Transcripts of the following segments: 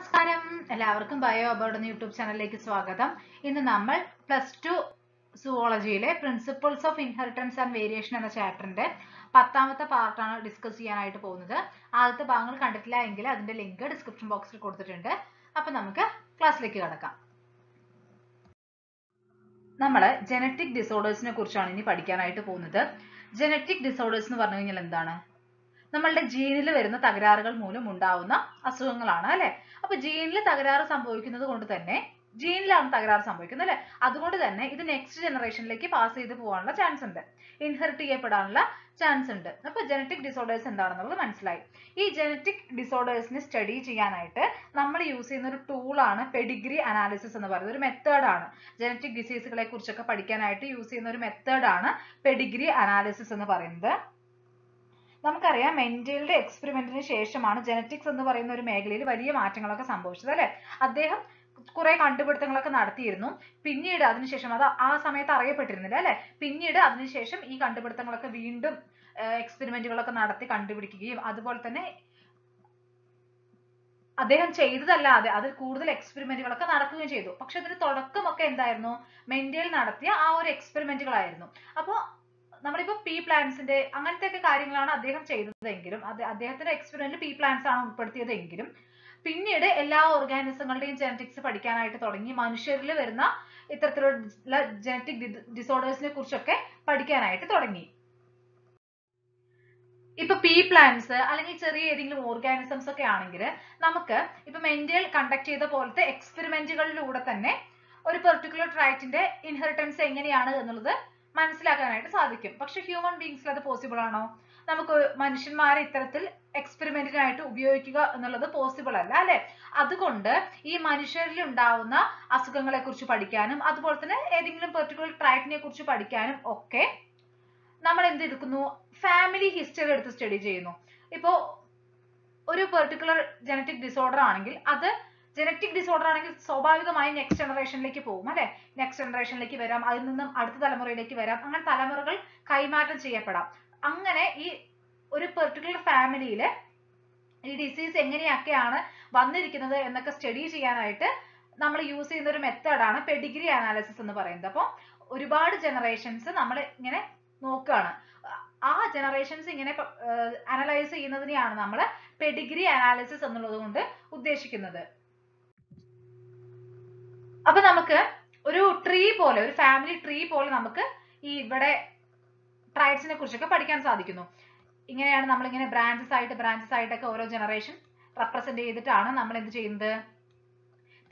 നമസ്കാരം. എല്ലാവർക്കും ബയോ എന്ന യൂട്യൂബ് ചാനലിലേക്ക് സ്വാഗതം. ഇന്ന് നമ്മൾ plus two സുവോളജിയിലെ principles of inheritance and variation എന്ന ചാപ്റ്ററിന്റെ പത്താമത്തെ പാർട്ടാണ് ഡിസ്കസ് ചെയ്യാനായിട്ട് പോകുന്നത്. ആദ്യത്തെ ഭാഗങ്ങൾ കണ്ടിട്ടില്ല എങ്കിൽ അതിന്റെ ലിങ്ക് ഡിസ്ക്രിപ്ഷൻ ബോക്സിൽ കൊടുത്തിട്ടുണ്ട്. അപ്പൊ നമുക്ക് ക്ലാസ്സിലേക്ക് കടക്കാം. നമ്മൾ ജനറ്റിക് ഡിസോർഡേഴ്സിനെ കുറിച്ചാണ് ഇനി പഠിക്കാനായിട്ട് പോകുന്നത്. ജനറ്റിക് ഡിസോർഡേഴ്സ് എന്ന് പറഞ്ഞു കഴിഞ്ഞാൽ എന്താണ്? നമ്മളുടെ ജീനിൽ വരുന്ന തകരാറുകൾ മൂലം ഉണ്ടാവുന്ന അസുഖങ്ങളാണ് അല്ലെ? അപ്പൊ ജീനിൽ തകരാറ് സംഭവിക്കുന്നത് കൊണ്ട് തന്നെ ജീനിലാണ് തകരാറ് സംഭവിക്കുന്നത് അല്ലെ? അതുകൊണ്ട് തന്നെ ഇത് നെക്സ്റ്റ് ജനറേഷനിലേക്ക് പാസ് ചെയ്ത് പോകാനുള്ള ചാൻസ് ഉണ്ട്. ഇൻഹെറിറ്റ് ചെയ്യപ്പെടാനുള്ള ചാൻസ് ഉണ്ട്. അപ്പൊ ജനറ്റിക് ഡിസോർഡേഴ്സ് എന്താണെന്നുള്ളത് മനസ്സിലായി. ഈ ജനറ്റിക് ഡിസോർഡേഴ്സിനെ സ്റ്റഡി ചെയ്യാനായിട്ട് നമ്മൾ യൂസ് ചെയ്യുന്ന ഒരു ടൂളാണ് പെഡിഗ്രി അനാലിസിസ് എന്ന് പറയുന്നത്. ഒരു മെത്തേഡാണ് ജനറ്റിക് ഡിസീസുകളെ കുറിച്ചൊക്കെ പഠിക്കാനായിട്ട് യൂസ് ചെയ്യുന്ന ഒരു മെത്തേഡാണ് പെഡിഗ്രി അനാലിസിസ് എന്ന് പറയുന്നത്. നമുക്കറിയാം മെൻഡലിന്റെ എക്സ്പെരിമെന്റിന് ശേഷമാണ് ജനറ്റിക്സ് എന്ന് പറയുന്ന ഒരു മേഖലയിൽ വലിയ മാറ്റങ്ങളൊക്കെ സംഭവിച്ചത് അല്ലെ? അദ്ദേഹം കുറെ കണ്ടുപിടുത്തങ്ങളൊക്കെ നടത്തിയിരുന്നു. പിന്നീട് അതിനുശേഷം അത് ആ സമയത്ത് അറിയപ്പെട്ടിരുന്നില്ല അല്ലെ? പിന്നീട് അതിനുശേഷം ഈ കണ്ടുപിടുത്തങ്ങളൊക്കെ വീണ്ടും എക്സ്പെരിമെന്റുകളൊക്കെ നടത്തി കണ്ടുപിടിക്കുകയും അതുപോലെ തന്നെ അദ്ദേഹം ചെയ്തതല്ലാതെ അതിൽ കൂടുതൽ എക്സ്പെരിമെന്റുകളൊക്കെ നടക്കുകയും ചെയ്തു. പക്ഷെ അതിന് തുടക്കമൊക്കെ എന്തായിരുന്നു? മെന്റൽ നടത്തിയ ആ ഒരു എക്സ്പെരിമെന്റുകളായിരുന്നു അപ്പോൾ നമ്മളിപ്പോ പി പ്ലാന്റ്സിന്റെ അങ്ങനത്തെ ഒക്കെ കാര്യങ്ങളാണ് അദ്ദേഹം ചെയ്തതെങ്കിലും അത് അദ്ദേഹത്തിന്റെ എക്സ്പെരിമെന്റിൽ പി പ്ലാന്റ്സ് ആണ് ഉൾപ്പെടുത്തിയതെങ്കിലും പിന്നീട് എല്ലാ ഓർഗാനിസങ്ങളുടെയും ജനറ്റിക്സ് പഠിക്കാനായിട്ട് തുടങ്ങി. മനുഷ്യരിൽ വരുന്ന ഇത്തരത്തിലുള്ള ജനറ്റിക് ഡിസോർഡേഴ്സിനെ കുറിച്ചൊക്കെ പഠിക്കാനായിട്ട് തുടങ്ങി. ഇപ്പൊ പി പ്ലാന്റ്സ് അല്ലെങ്കിൽ ചെറിയ ഏതെങ്കിലും ഓർഗാനിസംസ് ഒക്കെ ആണെങ്കിൽ നമുക്ക് ഇപ്പൊ മെന്റൽ കണ്ടക്ട് ചെയ്ത പോലത്തെ എക്സ്പെരിമെന്റുകളിലൂടെ തന്നെ ഒരു പെർട്ടിക്കുലർ ട്രൈറ്റിന്റെ ഇൻഹെറിറ്റൻസ് എങ്ങനെയാണ് എന്നുള്ളത് മനസ്സിലാക്കാനായിട്ട് സാധിക്കും. പക്ഷെ ഹ്യൂമൻ ബീങ്സിൽ അത് പോസിബിൾ ആണോ? നമുക്ക് മനുഷ്യന്മാരെ ഇത്തരത്തിൽ എക്സ്പെരിമെന്റിനായിട്ട് ഉപയോഗിക്കുക എന്നുള്ളത് പോസിബിൾ അല്ല അല്ലെ? അതുകൊണ്ട് ഈ മനുഷ്യരിൽ ഉണ്ടാവുന്ന അസുഖങ്ങളെ കുറിച്ച് പഠിക്കാനും അതുപോലെ തന്നെ ഏതെങ്കിലും പെർട്ടിക്കുലർ ട്രാക്കിനെ കുറിച്ച് പഠിക്കാനും ഒക്കെ നമ്മൾ എന്ത് എടുക്കുന്നു ഫാമിലി ഹിസ്റ്ററി എടുത്ത് സ്റ്റഡി ചെയ്യുന്നു. ഇപ്പോ ഒരു പെർട്ടിക്കുലർ ജനറ്റിക് ഡിസോർഡർ ആണെങ്കിൽ അത് ജനറ്റിക് ഡിസോർഡർ ആണെങ്കിൽ സ്വാഭാവികമായും നെക്സ്റ്റ് ജനറേഷനിലേക്ക് പോകും അല്ലെ? നെക്സ്റ്റ് ജനറേഷനിലേക്ക് വരാം അതിൽ നിന്നും അടുത്ത തലമുറയിലേക്ക് വരാം അങ്ങനെ തലമുറകൾ കൈമാറ്റം ചെയ്യപ്പെടാം. അങ്ങനെ ഈ ഒരു പെർട്ടിക്കുലർ ഫാമിലിയിൽ ഈ ഡിസീസ് എങ്ങനെയൊക്കെയാണ് വന്നിരിക്കുന്നത് എന്നൊക്കെ സ്റ്റഡി ചെയ്യാനായിട്ട് നമ്മൾ യൂസ് ചെയ്യുന്ന ഒരു മെത്തേഡാണ് പെഡിഗ്രി അനാലിസിസ് എന്ന് പറയുന്നത്. അപ്പോൾ ഒരുപാട് ജനറേഷൻസ് നമ്മൾ ഇങ്ങനെ നോക്കുകയാണ് ആ ജനറേഷൻസ് ഇങ്ങനെ അനലൈസ് ചെയ്യുന്നതിനെയാണ് നമ്മൾ പെഡിഗ്രി അനാലിസിസ് എന്നുള്ളത് കൊണ്ട് ഉദ്ദേശിക്കുന്നത്. അപ്പൊ നമുക്ക് ഒരു ട്രീ പോലെ ഒരു ഫാമിലി ട്രീ പോലെ നമുക്ക് ഈ ഇവിടെ ട്രൈബ്സിനെ കുറിച്ചൊക്കെ പഠിക്കാൻ സാധിക്കുന്നു. ഇങ്ങനെയാണ് നമ്മൾ ഇങ്ങനെ ബ്രാഞ്ചസ് ആയിട്ട് ബ്രാഞ്ചസ് ആയിട്ടൊക്കെ ഓരോ ജനറേഷൻ റെപ്രസെന്റ് ചെയ്തിട്ടാണ് നമ്മൾ എന്ത് ചെയ്യുന്നത്?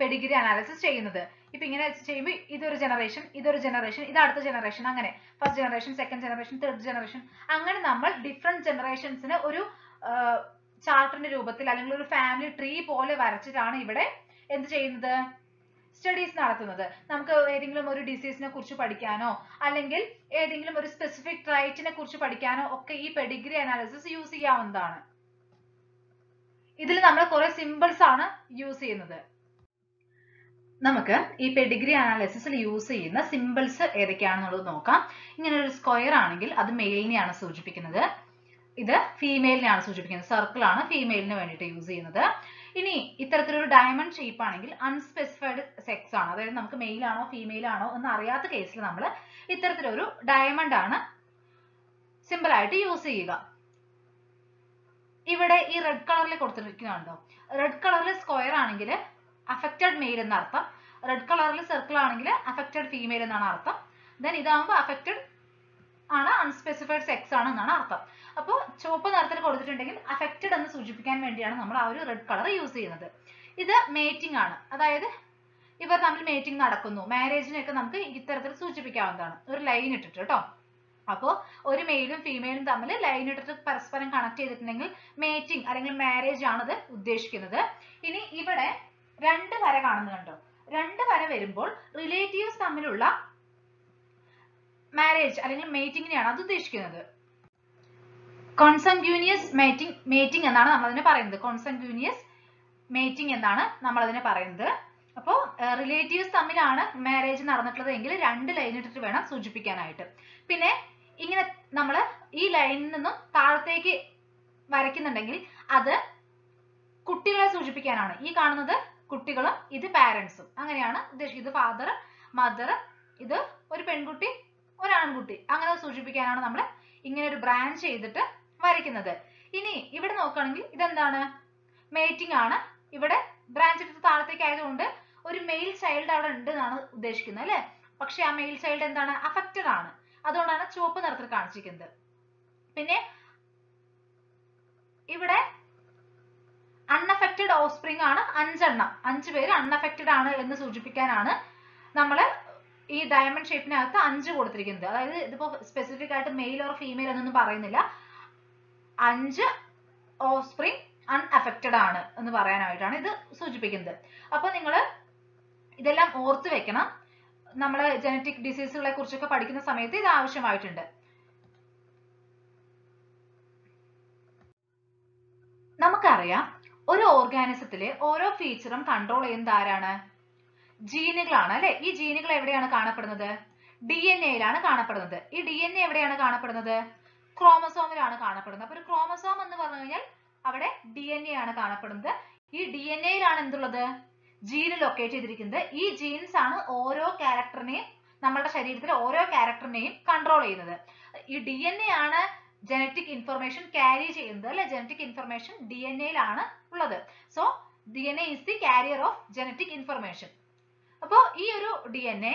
പെഡിഗ്രി അനാലിസിസ് ചെയ്യുന്നത്. ഇപ്പൊ ഇങ്ങനെ ചെയ്യുമ്പോൾ ഇതൊരു ജനറേഷൻ ഇതൊരു ജനറേഷൻ ഇത് അടുത്ത ജനറേഷൻ അങ്ങനെ. First generation second generation third generation അങ്ങനെ നമ്മൾ ഡിഫറെന്റ് ജനറേഷൻസിന് ഒരു ചാർട്ടറിന്റെ രൂപത്തിൽ അല്ലെങ്കിൽ ഒരു ഫാമിലി ട്രീ പോലെ വരച്ചിട്ടാണ് ഇവിടെ എന്ത് ചെയ്യുന്നത്? സ്റ്റഡീസ് നടത്തുന്നത്. നമുക്ക് ഏതെങ്കിലും ഒരു ഡിസീസിനെ കുറിച്ച് പഠിക്കാനോ അല്ലെങ്കിൽ ഏതെങ്കിലും ഒരു സ്പെസിഫിക് ട്രൈറ്റിനെ കുറിച്ച് പഠിക്കാനോ ഒക്കെ ഈ പെഡിഗ്രി അനാലിസിസ് യൂസ് ചെയ്യാവുന്നതാണ്. ഇതിൽ നമ്മൾ കുറെ സിമ്പിൾസ് ആണ് യൂസ് ചെയ്യുന്നത്. നമുക്ക് ഈ പെഡിഗ്രി അനാലിസിസിൽ യൂസ് ചെയ്യുന്ന സിമ്പിൾസ് ഏതൊക്കെയാണെന്നുള്ളത് നോക്കാം. ഇങ്ങനെ ഒരു സ്ക്വയർ ആണെങ്കിൽ അത് മെയിലിനെയാണ് സൂചിപ്പിക്കുന്നത്. ഇത് ഫീമെയിലിനെയാണ് സൂചിപ്പിക്കുന്നത്. സർക്കിൾ ആണ് ഫീമെയിലിന് വേണ്ടിയിട്ട് യൂസ് ചെയ്യുന്നത്. ഇനി ഇത്തരത്തിലൊരു ഡയമണ്ട് ഷേപ്പ് ആണെങ്കിൽ അൺസ്പെസിഫൈഡ് സെക്സ് ആണ്. അതായത് നമുക്ക് മെയിൽ ആണോ ഫീമെയിൽ ആണോ എന്ന് അറിയാത്ത കേസിൽ നമ്മൾ ഇത്തരത്തിലൊരു ഡയമണ്ട് ആണ് സിമ്പിൾ ആയിട്ട് യൂസ് ചെയ്യുക. ഇവിടെ ഈ റെഡ് കളറിൽ കൊടുത്തിരിക്കുന്നുണ്ടോ റെഡ് കളറിൽ സ്ക്വയർ ആണെങ്കിൽ അഫക്റ്റഡ് മെയിൽ എന്നർത്ഥം. റെഡ് കളറിൽ സർക്കിൾ ആണെങ്കിൽ അഫക്റ്റഡ് ഫീമെയിൽ എന്നാണ് അർത്ഥം. ദെൻ ഇതാകുമ്പോൾ അഫക്റ്റഡ് ആണ് അൺസ്പെസിഫൈഡ് സെക്സ് ആണ് എന്നാണ് അർത്ഥം. അപ്പോൾ ചുവപ്പ് നിറത്തിൽ കൊടുത്തിട്ടുണ്ടെങ്കിൽ അഫക്റ്റഡ് എന്ന് സൂചിപ്പിക്കാൻ വേണ്ടിയാണ് നമ്മൾ ആ ഒരു റെഡ് കളർ യൂസ് ചെയ്യുന്നത്. ഇത് മേറ്റിംഗ് ആണ്. അതായത് ഇവർ തമ്മിൽ മേറ്റിംഗ് നടക്കുന്നു. മാരേജിനെയൊക്കെ നമുക്ക് ഇത്തരത്തിൽ സൂചിപ്പിക്കാവുന്നതാണ്. ഒരു ലൈൻ ഇട്ടിട്ട് കേട്ടോ അപ്പോൾ ഒരു മെയിലും ഫീമെയിലും തമ്മിൽ ലൈൻ ഇട്ടിട്ട് പരസ്പരം കണക്ട് ചെയ്തിട്ടുണ്ടെങ്കിൽ മേറ്റിംഗ് അല്ലെങ്കിൽ മാരേജ് ആണത് ഉദ്ദേശിക്കുന്നത്. ഇനി ഇവിടെ രണ്ട് വര കാണുന്നുണ്ടോ. രണ്ട് വര വരുമ്പോൾ റിലേറ്റീവ്സ് തമ്മിലുള്ള മാരേജ് അല്ലെങ്കിൽ മേറ്റിങ്ങിനെയാണ് അത് ഉദ്ദേശിക്കുന്നത്. കോൺസൻഗ്യൂനിയസ് മേറ്റിംഗ് മേറ്റിംഗ് എന്നാണ് നമ്മൾ അതിനെ പറയുന്നത്. കോൺസൻഗ്യൂനിയസ് മേറ്റിംഗ് എന്നാണ് നമ്മൾ അതിനെ പറയുന്നത് അപ്പോൾ റിലേറ്റീവ്സ് തമ്മിലാണ് മാരേജ് നടന്നിട്ടുള്ളത് എങ്കിൽ രണ്ട് ലൈൻ ഇട്ടിട്ട് വേണം സൂചിപ്പിക്കാനായിട്ട്. പിന്നെ ഇങ്ങനെ നമ്മൾ ഈ ലൈനിൽ നിന്നും താഴത്തേക്ക് വരയ്ക്കുന്നുണ്ടെങ്കിൽ അത് കുട്ടികളെ സൂചിപ്പിക്കാനാണ്. ഈ കാണുന്നത് കുട്ടികളും ഇത് പാരന്റ്സും അങ്ങനെയാണ് ഉദ്ദേശിക്കുന്നത്. ഫാദർ മദർ ഇത് ഒരു പെൺകുട്ടി ഒരു ആൺകുട്ടി അങ്ങനെ സൂചിപ്പിക്കാനാണ് നമ്മൾ ഇങ്ങനെ ഒരു ബ്രാഞ്ച് ചെയ്തിട്ട് വരയ്ക്കുന്നത്. ഇനി ഇവിടെ നോക്കുകയാണെങ്കിൽ ഇതെന്താണ്? മേറ്റിംഗ് ആണ്. ഇവിടെ ബ്രാഞ്ച് എടുത്ത് താഴത്തേക്ക് ആയതുകൊണ്ട് ഒരു മെയിൽ ചൈൽഡ് അവിടെ ഉണ്ട് എന്നാണ് ഉദ്ദേശിക്കുന്നത് അല്ലെ? പക്ഷെ ആ മെയിൽ ചൈൽഡ് എന്താണ്? അഫക്റ്റഡ് ആണ്. അതുകൊണ്ടാണ് ചുവപ്പ് നിറത്തിൽ കാണിച്ചിരിക്കുന്നത്. പിന്നെ ഇവിടെ അൺഅഫക്റ്റഡ് ഓഫ് സ്പ്രിംഗ് ആണ് അഞ്ചെണ്ണം. അഞ്ചു പേര് അൺഅഫക്റ്റഡ് ആണ് എന്ന് സൂചിപ്പിക്കാനാണ് നമ്മൾ ഈ ഡയമണ്ട് ഷേപ്പിനകത്ത് അഞ്ച് കൊടുത്തിരിക്കുന്നത്. അതായത് ഇതിപ്പോ സ്പെസിഫിക് ആയിട്ട് മെയിൽ ഓർ ഫീമെയിൽ എന്നൊന്നും പറയുന്നില്ല. അഞ്ച് ഓഫ് സ്പ്രിംഗ് അൺഅഫക്റ്റഡ് ആണ് എന്ന് പറയാനായിട്ടാണ് ഇത് സൂചിപ്പിക്കുന്നത്. അപ്പൊ നിങ്ങൾ ഇതെല്ലാം ഓർത്തു വെക്കണം. നമ്മൾ ജനറ്റിക് ഡിസീസുകളെ കുറിച്ചൊക്കെ പഠിക്കുന്ന സമയത്ത് ഇത് ആവശ്യമായിട്ടുണ്ട്. നമുക്കറിയാം ഒരു ഓർഗാനിസത്തിലെ ഓരോ ഫീച്ചറും കൺട്രോൾ ചെയ്യുന്നത് ആരാണ്? ജീനുകളാണ് അല്ലെ? ഈ ജീനുകൾ എവിടെയാണ് കാണപ്പെടുന്നത്? ഡി എൻ എയിലാണ് കാണപ്പെടുന്നത്. ഈ ഡി എൻ എ എവിടെയാണ് കാണപ്പെടുന്നത്? ക്രോമസോമിലാണ് കാണപ്പെടുന്നത്. അപ്പൊ ഒരു ക്രോമസോം എന്ന് പറഞ്ഞു കഴിഞ്ഞാൽ അവിടെ ഡി എൻ എ ആണ് കാണപ്പെടുന്നത്. ഈ ഡി എൻ എയിലാണ് എന്തുള്ളത്? ജീന് ലൊക്കേറ്റ് ചെയ്തിരിക്കുന്നത്. ഈ ജീൻസ് ആണ് ഓരോ ക്യാരക്ടറിനെയും നമ്മളുടെ ശരീരത്തിലെ ഓരോ ക്യാരക്ടറിനെയും കൺട്രോൾ ചെയ്യുന്നത്. ഈ ഡി എൻ എ ആണ് ജനറ്റിക് ഇൻഫർമേഷൻ ക്യാരി ചെയ്യുന്നത് അല്ലെ? ജനറ്റിക് ഇൻഫർമേഷൻ ഡി എൻ എയിലാണ് ഉള്ളത്. So D N A is the carrier of genetic information അപ്പോൾ ഈ ഒരു ഡി എൻ എ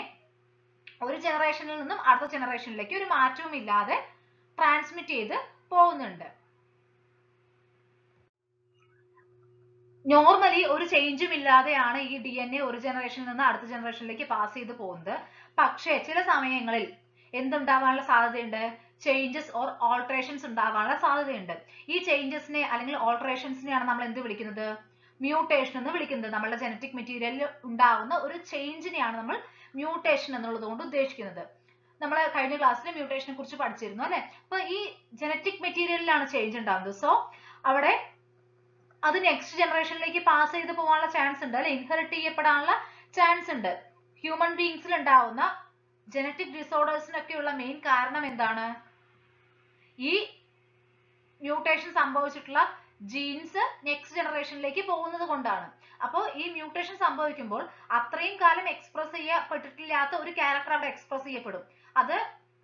ഒരു ജനറേഷനിൽ നിന്നും അടുത്ത ജനറേഷനിലേക്ക് ഒരു മാറ്റവും ഇല്ലാതെ ട്രാൻസ്മിറ്റ് ചെയ്ത് പോകുന്നുണ്ട്. നോർമലി ഒരു ചേഞ്ചും ഇല്ലാതെയാണ് ഈ ഡി എൻ എ ഒരു ജനറേഷനിൽ നിന്ന് അടുത്ത ജനറേഷനിലേക്ക് പാസ് ചെയ്ത് പോകുന്നത്. പക്ഷേ ചില സമയങ്ങളിൽ എന്തുണ്ടാവാനുള്ള സാധ്യതയുണ്ട്? ചേഞ്ചസ് ഓർ ഓൾട്ടറേഷൻസ് ഉണ്ടാവാനുള്ള സാധ്യതയുണ്ട്. ഈ ചേഞ്ചസിനെ അല്ലെങ്കിൽ ഓൾട്ടറേഷൻസിനെയാണ് നമ്മൾ എന്ത് വിളിക്കുന്നത്? മ്യൂട്ടേഷൻ എന്ന് വിളിക്കുന്നത്. നമ്മളുടെ ജനറ്റിക് മെറ്റീരിയലിൽ ഉണ്ടാകുന്ന ഒരു ചേഞ്ചിനെയാണ് നമ്മൾ മ്യൂട്ടേഷൻ എന്നുള്ളത് കൊണ്ട് ഉദ്ദേശിക്കുന്നത്. നമ്മൾ കഴിഞ്ഞ ക്ലാസ്സിൽ മ്യൂട്ടേഷനെ കുറിച്ച് പഠിച്ചിരുന്നു അല്ലെ? അപ്പൊ ഈ ജനറ്റിക് മെറ്റീരിയലിലാണ് ചേഞ്ച് ഉണ്ടാകുന്നത് സോ അവിടെ അത് നെക്സ്റ്റ് ജനറേഷനിലേക്ക് പാസ് ചെയ്ത് പോകാനുള്ള ചാൻസ് ഉണ്ട് അല്ലെ? ഇൻഹെറിറ്റ് ചെയ്യപ്പെടാനുള്ള ചാൻസ് ഉണ്ട്. ഹ്യൂമൻ ബീങ്സിൽ ഉണ്ടാവുന്ന ജനറ്റിക് ഡിസോർഡേഴ്സിനൊക്കെയുള്ള മെയിൻ കാരണം എന്താണ്? ഈ മ്യൂട്ടേഷൻ സംഭവിച്ചിട്ടുള്ള ജീൻസ് നെക്സ്റ്റ് ജനറേഷനിലേക്ക് പോകുന്നത് കൊണ്ടാണ്. അപ്പോൾ ഈ മ്യൂട്ടേഷൻ സംഭവിക്കുമ്പോൾ അത്രയും കാലം എക്സ്പ്രസ് ചെയ്യപ്പെട്ടിട്ടില്ലാത്ത ഒരു ക്യാരക്ടർ അവിടെ എക്സ്പ്രസ് ചെയ്യപ്പെടും. അത്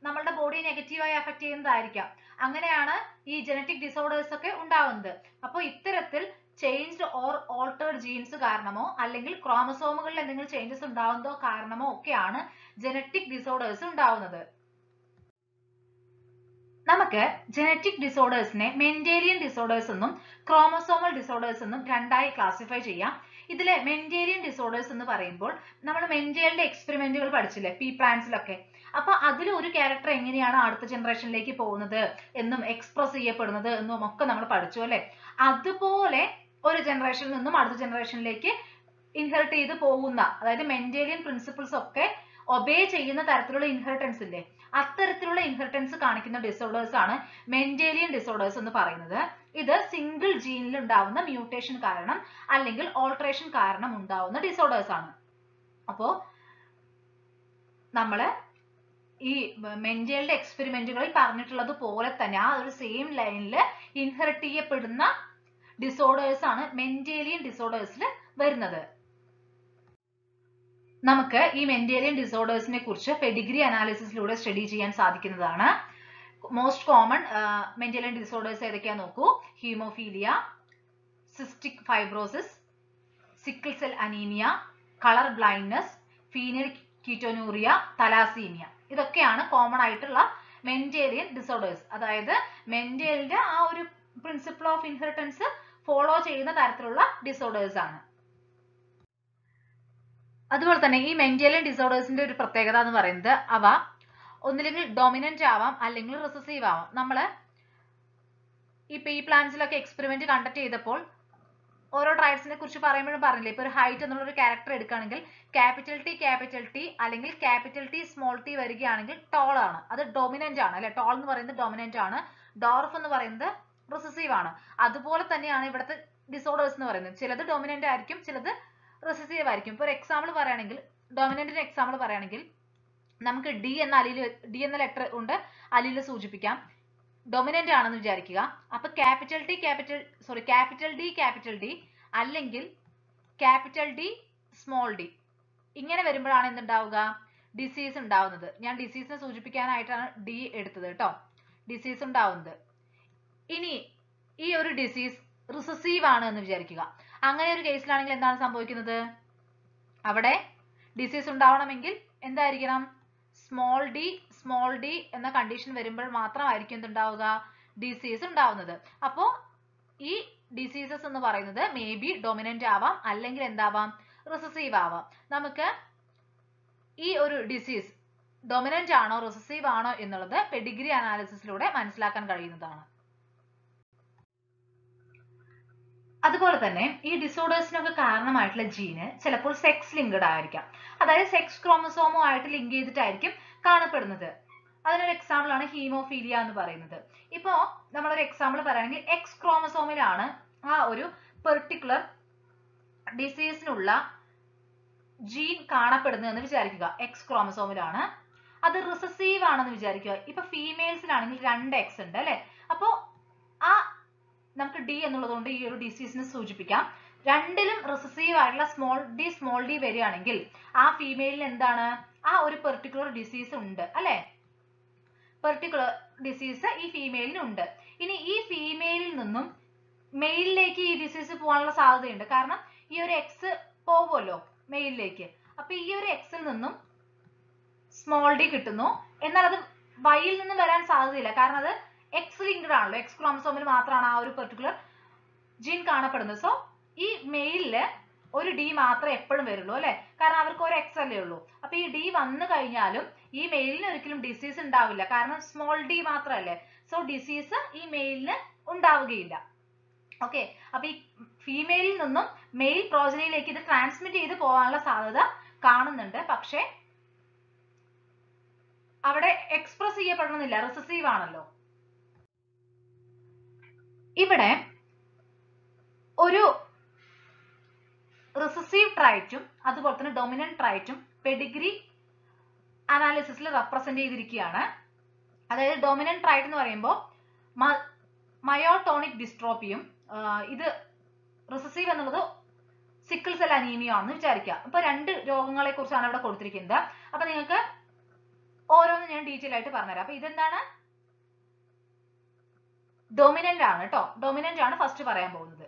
നമ്മളുടെ ബോഡി നെഗറ്റീവായി അഫക്ട് ചെയ്യുന്നതായിരിക്കാം. അങ്ങനെയാണ് ഈ ജനറ്റിക് ഡിസോർഡേഴ്സ് ഒക്കെ ഉണ്ടാവുന്നത്. അപ്പോൾ ഇത്തരത്തിൽ ചേഞ്ച്ഡ് ഓർ ഓൾട്ടേർഡ് ജീൻസ് കാരണമോ അല്ലെങ്കിൽ ക്രോമസോമുകളിൽ എന്തെങ്കിലും ചേഞ്ചസ് ഉണ്ടാവുന്നതോ കാരണമോ ഒക്കെയാണ് ജനറ്റിക് ഡിസോർഡേഴ്സ് ഉണ്ടാവുന്നത്. നമുക്ക് ജനറ്റിക് ഡിസോർഡേഴ്സിനെ മെന്റേലിയൻ ഡിസോർഡേഴ്സ് എന്നും ക്രോമസോമൽ ഡിസോർഡേഴ്സ് എന്നും രണ്ടായി ക്ലാസിഫൈ ചെയ്യാം. ഇതിലെ മെന്റേലിയൻ ഡിസോർഡേഴ്സ് എന്ന് പറയുമ്പോൾ നമ്മൾ മെന്റേലിന്റെ എക്സ്പെരിമെന്റുകൾ പഠിച്ചില്ലേ? പി പ്ലാന്റ്സിലൊക്കെ അപ്പൊ അതിൽ ഒരു ക്യാരക്ടർ എങ്ങനെയാണ് അടുത്ത ജനറേഷനിലേക്ക് പോകുന്നത് എന്നും എക്സ്പ്രസ് ചെയ്യപ്പെടുന്നത് എന്നും ഒക്കെ നമ്മൾ പഠിച്ചു അല്ലെ? അതുപോലെ ഒരു ജനറേഷനിൽ നിന്നും അടുത്ത ജനറേഷനിലേക്ക് ഇൻഹെറിറ്റ് ചെയ്ത് പോകുന്ന അതായത് മെന്റേലിയൻ പ്രിൻസിപ്പിൾസ് ഒക്കെ ഒബേ ചെയ്യുന്ന തരത്തിലുള്ള ഇൻഹെറിറ്റൻസ് ഇല്ലേ? അത്തരത്തിലുള്ള ഇൻഹെറിറ്റൻസ് കാണിക്കുന്ന ഡിസോർഡേഴ്സ് ആണ് മെന്റേലിയൻ ഡിസോർഡേഴ്സ് എന്ന് പറയുന്നത്. ഇത് സിംഗിൾ ജീനിൽ ഉണ്ടാവുന്ന മ്യൂട്ടേഷൻ കാരണം അല്ലെങ്കിൽ ഓൾട്ടറേഷൻ കാരണം ഉണ്ടാവുന്ന ഡിസോർഡേഴ്സ് ആണ്. അപ്പോ നമ്മൾ ഈ മെന്റലിന്റെ എക്സ്പെരിമെന്റുകളിൽ പറഞ്ഞിട്ടുള്ളത് പോലെ തന്നെ ആ ഒരു സെയിം ലൈനിൽ ഇൻഹെറിറ്റ് ചെയ്യപ്പെടുന്ന ഡിസോർഡേഴ്സ് ആണ് മെന്റേലിയൻ ഡിസോർഡേഴ്സിൽ വരുന്നത്. നമുക്ക് ഈ മെന്റേലിയൻ ഡിസോർഡേഴ്സിനെ കുറിച്ച് പെഡിഗ്രി അനാലിസിസിലൂടെ സ്റ്റഡി ചെയ്യാൻ സാധിക്കുന്നതാണ്. മോസ്റ്റ് കോമൺ മെന്റേലിയൻ ഡിസോർഡേഴ്സ് ഏതൊക്കെയാ നോക്കൂ? Haemophilia cystic fibrosis sickle cell anaemia colour blindness phenylketonuria thalassaemia ഇതൊക്കെയാണ് കോമൺ ആയിട്ടുള്ള മെന്റേലിയൻ ഡിസോർഡേഴ്സ് അതായത് മെന്റേലിന്റെ ആ ഒരു പ്രിൻസിപ്പിൾ ഓഫ് ഇൻഹെറിറ്റൻസ് ഫോളോ ചെയ്യുന്ന തരത്തിലുള്ള ഡിസോർഡേഴ്സ് ആണ്. അതുപോലെ തന്നെ ഈ മെന്റേലിയൻ ഡിസോർഡേഴ്സിന്റെ ഒരു പ്രത്യേകത എന്ന് പറയുന്നത് അവ ഒന്നില്ലെങ്കിൽ ഡൊമിനന്റ് ആവാം അല്ലെങ്കിൽ റിസസീവ് ആവാം. നമ്മൾ ഇപ്പൊ ഈ പ്ലാന്റ്സിലൊക്കെ എക്സ്പെരിമെന്റ് കണ്ടക്ട് ചെയ്തപ്പോൾ ഓരോ ട്രൈബ്സിനെ കുറിച്ച് പറയുമ്പോഴും പറഞ്ഞില്ലേ ഇപ്പൊ ഒരു ഹൈറ്റ് എന്നുള്ള ഒരു ക്യാരക്ടർ എടുക്കുകയാണെങ്കിൽ ക്യാപിറ്റൽ ടി ക്യാപിറ്റൽ ടി അല്ലെങ്കിൽ ക്യാപിറ്റൽ ടി സ്മോൾ ടി വരികയാണെങ്കിൽ ടോൾ ആണ്. അത് ഡൊമിനന്റ് ആണ് അല്ലെ? ടോൾ എന്ന് പറയുന്നത് ഡൊമിനന്റ് ആണ്. ഡോർഫ് എന്ന് പറയുന്നത് റിസസീവ് ആണ്. അതുപോലെ തന്നെയാണ് ഇവിടുത്തെ ഡിസോർഡേഴ്സ് എന്ന് പറയുന്നത്. ചിലത് ഡൊമിനന്റ് ആയിരിക്കും ചിലത് റിസസീവ് ആയിരിക്കും ഇപ്പോൾ ഒരു എക്സാമ്പിൾ പറയുകയാണെങ്കിൽ ഡൊമിനന്റിന്റെ എക്സാമ്പിൾ പറയുകയാണെങ്കിൽ നമുക്ക് ഡി എന്ന അലിയിൽ ഡി എന്ന ലെറ്റർ ഉണ്ട്. അലിയിൽ സൂചിപ്പിക്കാം. ഡൊമിനന്റ് ആണെന്ന് വിചാരിക്കുക. അപ്പൊ capital T capital sorry capital D capital D അല്ലെങ്കിൽ ക്യാപിറ്റൽ ഡി സ്മോൾ ഡി ഇങ്ങനെ വരുമ്പോഴാണ് എന്തുണ്ടാവുക? ഡിസീസ് ഉണ്ടാവുന്നത്. ഞാൻ ഡിസീസിനെ സൂചിപ്പിക്കാനായിട്ടാണ് ഡി എടുത്തത് കേട്ടോ. ഡിസീസ് ഉണ്ടാവുന്നത്. ഇനി ഈ ഒരു ഡിസീസ് റിസസീവ് ആണ് എന്ന് വിചാരിക്കുക. അങ്ങനെ ഒരു കേസിലാണെങ്കിൽ എന്താണ് സംഭവിക്കുന്നത്? അവിടെ ഡിസീസ് ഉണ്ടാവണമെങ്കിൽ എന്തായിരിക്കണം? സ്മോൾ ഡി സ്മോൾ ഡി എന്ന കണ്ടീഷൻ വരുമ്പോൾ മാത്രമായിരിക്കും എന്തുണ്ടാവുക? ഡിസീസ് ഉണ്ടാവുന്നത്. അപ്പോൾ ഈ ഡിസീസസ് എന്ന് പറയുന്നത് മേ ബി ഡൊമിനന്റ് ആവാം അല്ലെങ്കിൽ എന്താവാം? റിസസീവ് ആവാം. നമുക്ക് ഈ ഒരു ഡിസീസ് ഡൊമിനന്റ് ആണോ റിസസീവ് ആണോ എന്നുള്ളത് പെഡിഗ്രി അനാലിസിസിലൂടെ മനസ്സിലാക്കാൻ കഴിയുന്നതാണ്. അതുപോലെ തന്നെ ഈ ഡിസോർഡേഴ്സിനൊക്കെ കാരണമായിട്ടുള്ള ജീന് ചിലപ്പോൾ സെക്സ് ലിങ്ക്ഡ് ആയിരിക്കാം. അതായത് സെക്സ് ക്രോമസോമോ ആയിട്ട് ലിങ്ക് ചെയ്തിട്ടായിരിക്കും കാണപ്പെടുന്നത്. അതിനൊരു എക്സാമ്പിൾ ആണ് ഹീമോഫീലിയ എന്ന് പറയുന്നത്. ഇപ്പോ നമ്മളൊരു എക്സാമ്പിൾ പറയുകയാണെങ്കിൽ എക്സ് ക്രോമസോമിലാണ് ആ ഒരു പെർട്ടിക്കുലർ ഡിസീസിനുള്ള ജീൻ കാണപ്പെടുന്നതെന്ന് വിചാരിക്കുക. എക്സ് ക്രോമസോമിലാണ് അത് റിസസീവ് ആണെന്ന് വിചാരിക്കുക. ഇപ്പൊ ഫീമെയിൽസിലാണെങ്കിൽ രണ്ട് എക്സ് ഉണ്ട് അല്ലെ? അപ്പോ ആ നമുക്ക് ഡി എന്നുള്ളത് കൊണ്ട് ഈ ഒരു ഡിസീസിനെ സൂചിപ്പിക്കാം. രണ്ടിലും റിസസീവ് ആയിട്ടുള്ള സ്മോൾ ഡി സ്മോൾ ഡി വരികയാണെങ്കിൽ ആ ഫീമെയിലിന് എന്താണ്? ആ ഒരു പെർട്ടിക്കുലർ ഡിസീസ് ഉണ്ട് അല്ലെ? പെർട്ടിക്കുലർ ഡിസീസ് ഈ ഫീമെയിലിന് ഉണ്ട്. ഇനി ഈ ഫീമെയിലിൽ നിന്നും മെയിലിലേക്ക് ഈ ഡിസീസ് പോകാനുള്ള സാധ്യതയുണ്ട്. കാരണം ഈ ഒരു എക്സ് പോവുമല്ലോ മെയിലിലേക്ക് അപ്പൊ ഈ ഒരു എക്സിൽ നിന്നും സ്മോൾ ഡി കിട്ടുന്നു. എന്നാൽ അത് വൈയിൽ നിന്ന് വരാൻ സാധ്യതയില്ല. കാരണം അത് എക്സ് ലിങ്ക്ഡ് ആണല്ലോ. എക്സ് ക്രോമസോമിൽ മാത്രമാണ് ആ ഒരു പെർട്ടിക്കുലർ ജീൻ കാണപ്പെടുന്നത്. സോ ഈ മെയിലിൽ ഒരു ഡി മാത്രമേ എപ്പോഴും വരുള്ളൂ അല്ലെ? കാരണം അവർക്ക് ഒരു എക്സ് അല്ലേ ഉള്ളൂ. അപ്പൊ ഈ ഡി വന്നു കഴിഞ്ഞാലും ഈ മെയിലിന് ഒരിക്കലും ഡിസീസ് ഉണ്ടാവില്ല. കാരണം സ്മോൾ ഡി മാത്രമല്ലേ. സോ ഡിസീസ് ഈ മെയിലിന് ഉണ്ടാവുകയില്ല. ഓക്കെ അപ്പൊ ഈ ഫീമെയിലിൽ നിന്നും മെയിൽ പ്രോജനിയിലേക്ക് ഇത് ട്രാൻസ്മിറ്റ് ചെയ്ത് പോകാനുള്ള സാധ്യത കാണുന്നുണ്ട്. പക്ഷേ അവിടെ എക്സ്പ്രസ് ചെയ്യപ്പെടണമെന്നില്ല. റിസസീവ് ആണല്ലോ. ഇവിടെ ഒരു റിസസീവ് ട്രൈറ്റും അതുപോലെ തന്നെ ഡൊമിനന്റ് ട്രൈറ്റും പെഡിഗ്രി അനാലിസിസിൽ റെപ്രസെന്റ് ചെയ്തിരിക്കുകയാണ്. അതായത് ഡൊമിനന്റ് ട്രൈറ്റ് എന്ന് പറയുമ്പോൾ മയോട്ടോണിക് ഡിസ്ട്രോപ്പിയും ഇത് റിസസീവ് എന്നുള്ളത് സിക്കിൾ സെൽ അനീമിയ ആണെന്ന് വിചാരിക്കുക. അപ്പൊ രണ്ട് രോഗങ്ങളെ കുറിച്ചാണ് ഇവിടെ കൊടുത്തിരിക്കുന്നത്. അപ്പൊ നിങ്ങൾക്ക് ഓരോന്ന് ഞാൻ ഡീറ്റെയിൽ ആയിട്ട് പറഞ്ഞുതരാം. അപ്പൊ ഇതെന്താണ്? ഡൊമിനന്റ് ആണ് കേട്ടോ ഡൊമിനന്റ് ആണ് ഫസ്റ്റ് പറയാൻ പോകുന്നത്.